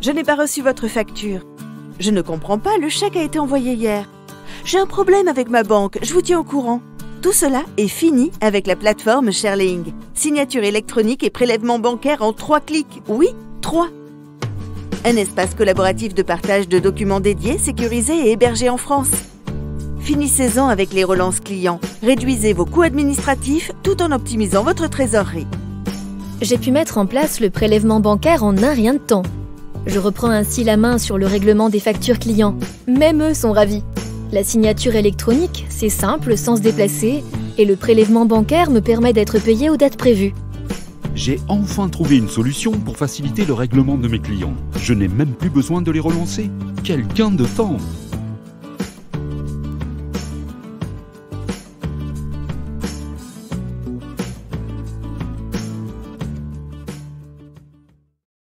Je n'ai pas reçu votre facture. Je ne comprends pas, le chèque a été envoyé hier. J'ai un problème avec ma banque, je vous tiens au courant. Tout cela est fini avec la plateforme Sherling. Signature électronique et prélèvement bancaire en trois clics. Oui, trois. Un espace collaboratif de partage de documents dédiés, sécurisés et hébergés en France. Finissez-en avec les relances clients. Réduisez vos coûts administratifs tout en optimisant votre trésorerie. J'ai pu mettre en place le prélèvement bancaire en un rien de temps. Je reprends ainsi la main sur le règlement des factures clients. Même eux sont ravis. La signature électronique, c'est simple sans se déplacer, et le prélèvement bancaire me permet d'être payé aux dates prévues. J'ai enfin trouvé une solution pour faciliter le règlement de mes clients. Je n'ai même plus besoin de les relancer. Quel gain de temps